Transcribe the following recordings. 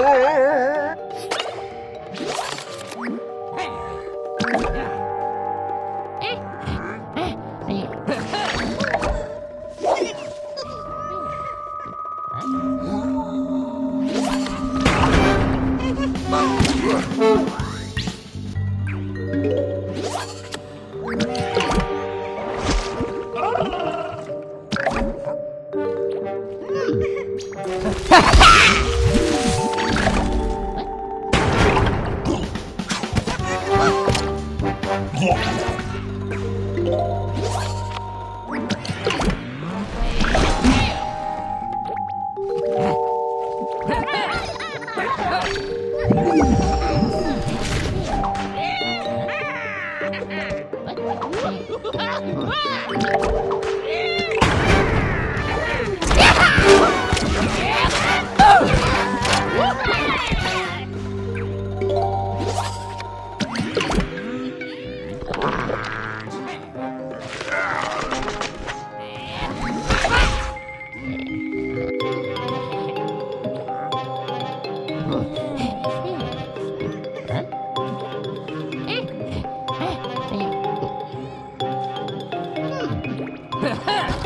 Oh! Ha!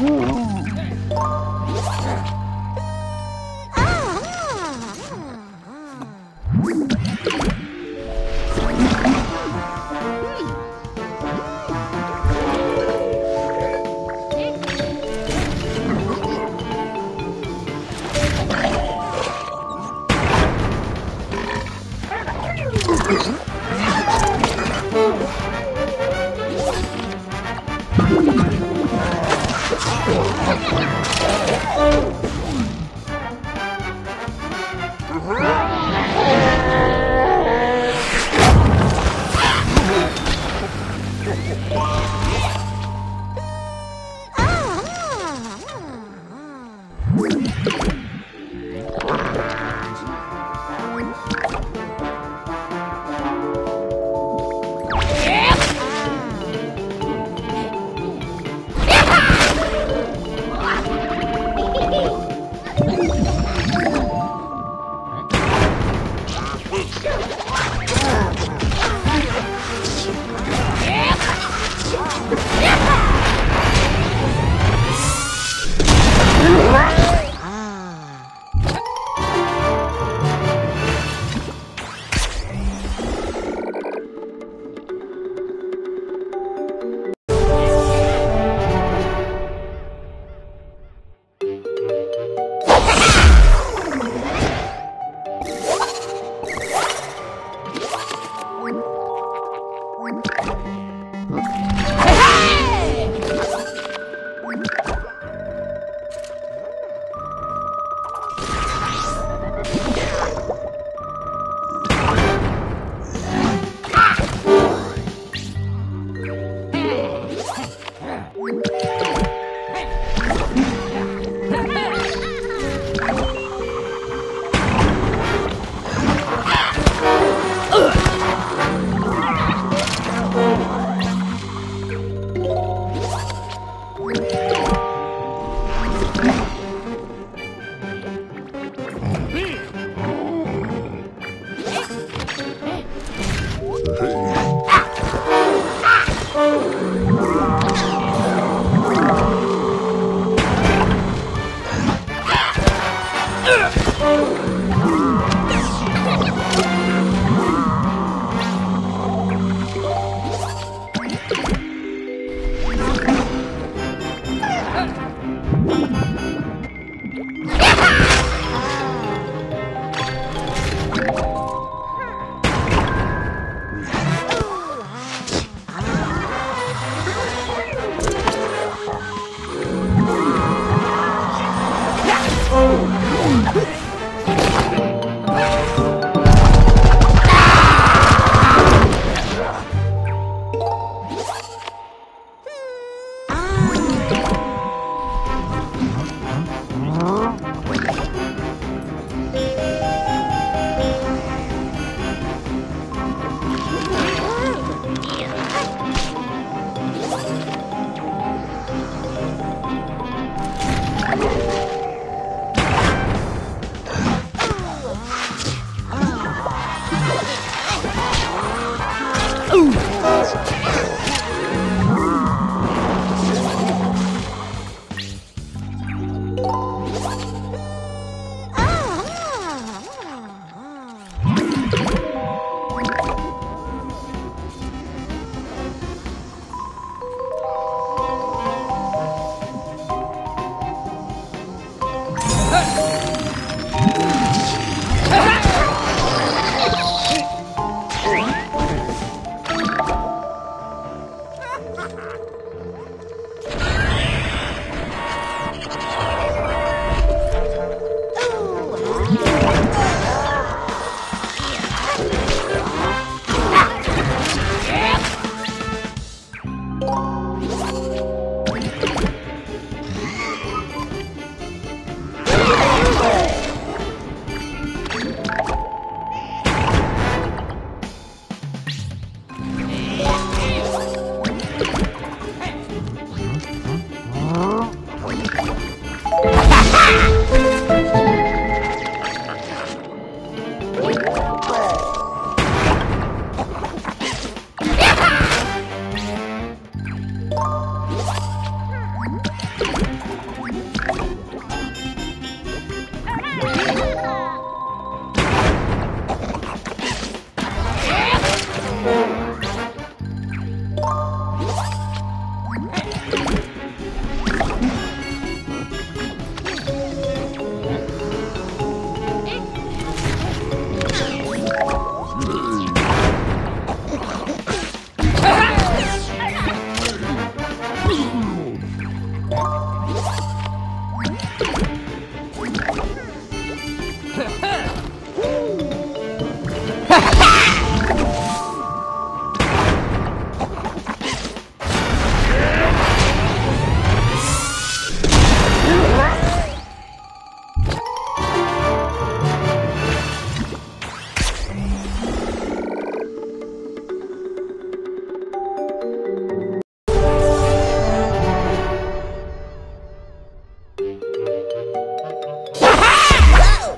Ooh.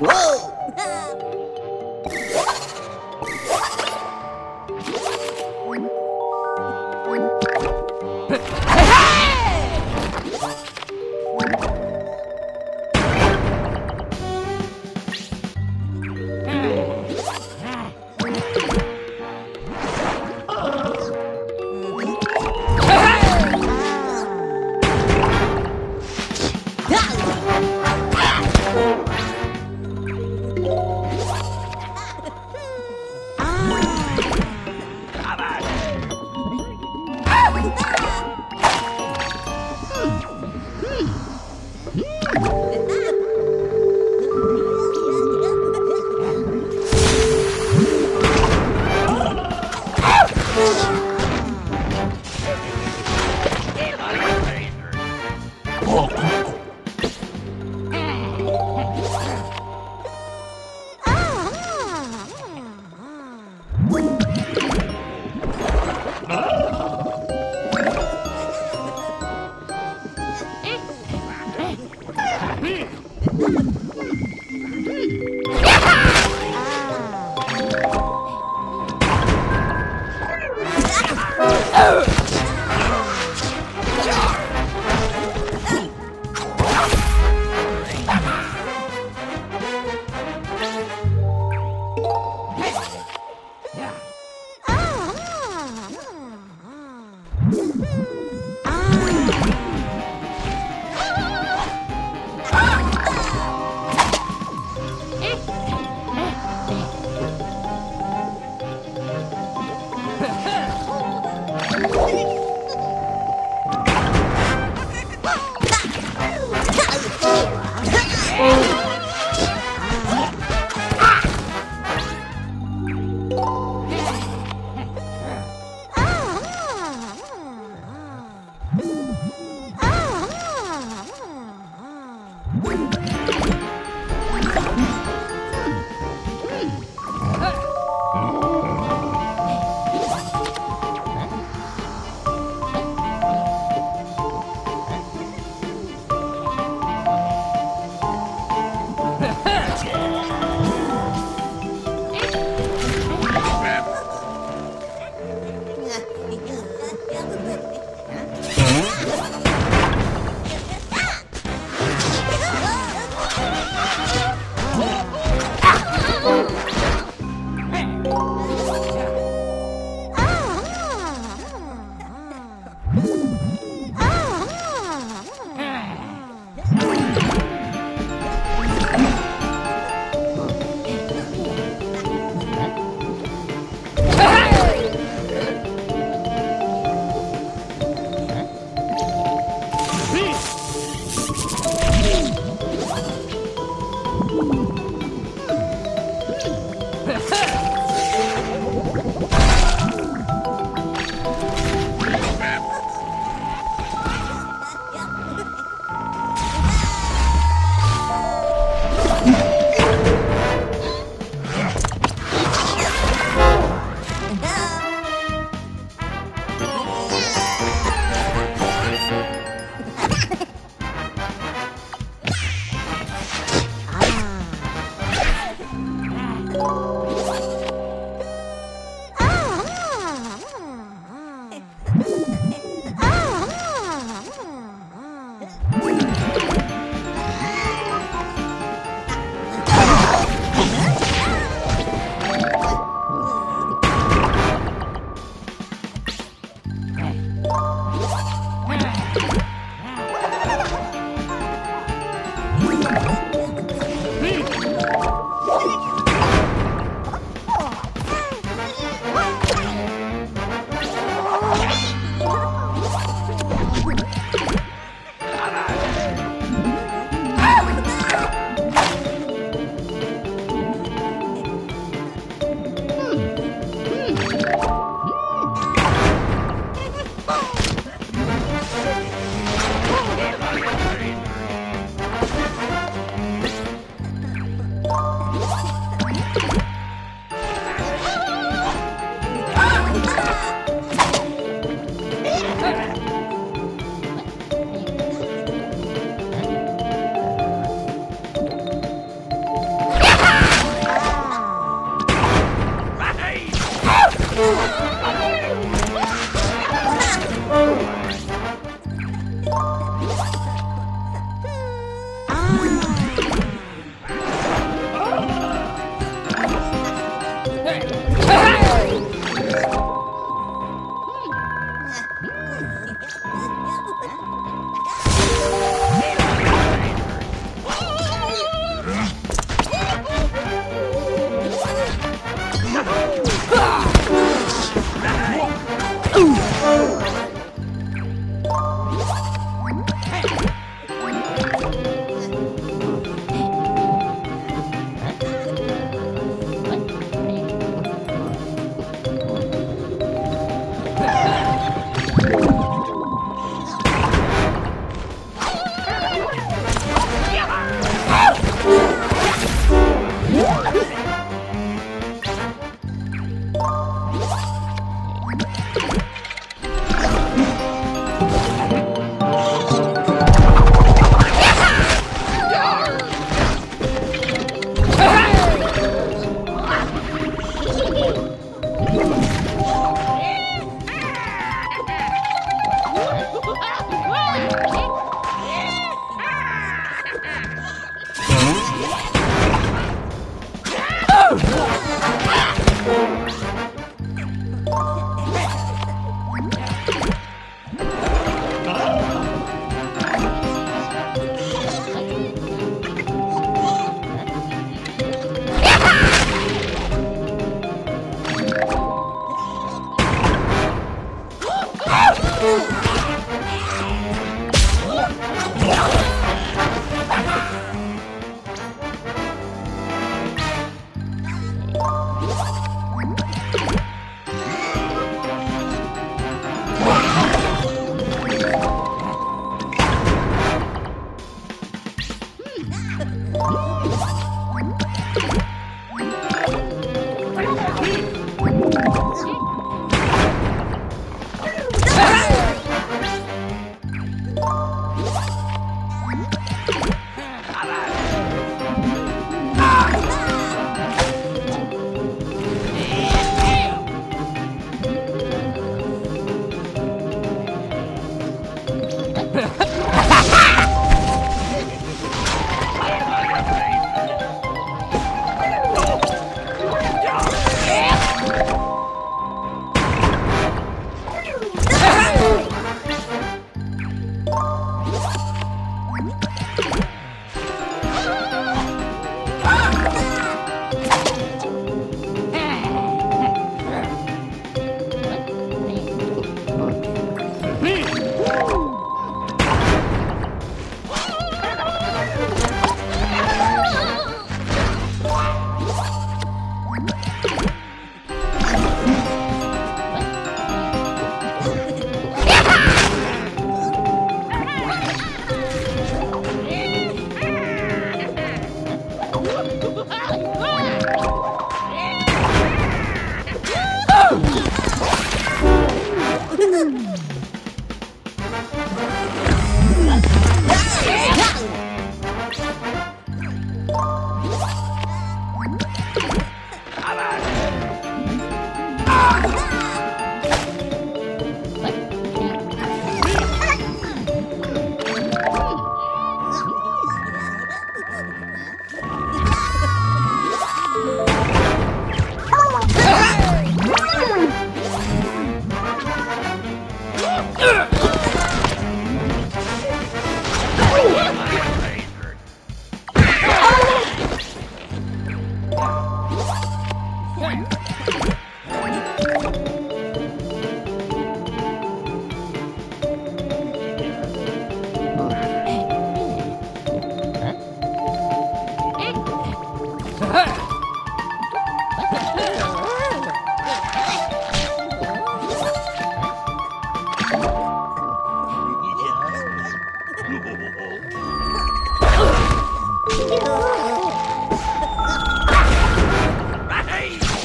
Whoa! Hmm?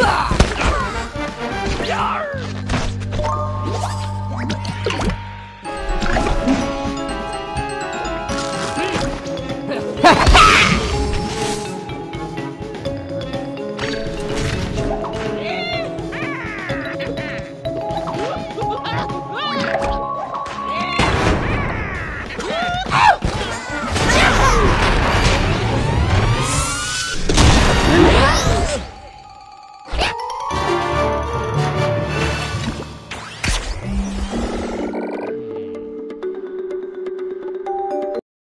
Hey!